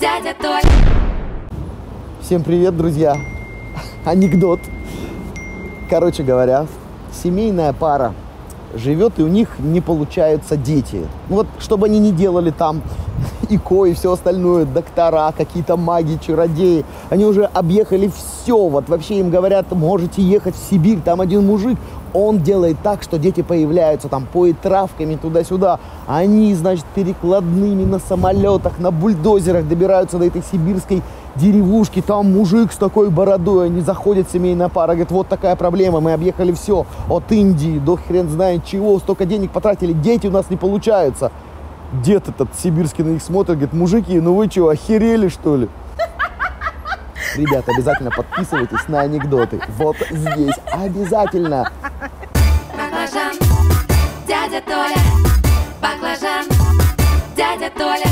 дядя Толя. Всем привет, друзья! Анекдот. Короче говоря, семейная пара живет, и у них не получаются дети. Ну вот, чтобы они не делали там ИКО и все остальное, доктора, какие-то маги, чародеи, они уже объехали все. Вот вообще им говорят, можете ехать в Сибирь, там один мужик, он делает так, что дети появляются, там поет травками туда-сюда. Они, значит, перекладными на самолетах, на бульдозерах добираются до этой сибирской деревушки. Там мужик с такой бородой, они заходят, семейная пара, говорит, вот такая проблема, мы объехали все, от Индии до хрен знает чего, столько денег потратили, дети у нас не получаются. Дед этот сибирский на них смотрит, говорит, мужики, ну вы что, охерели что ли? Ребята, обязательно подписывайтесь на анекдоты. Вот здесь. Обязательно. Баклажан, дядя Толя. Баклажан, дядя Толя.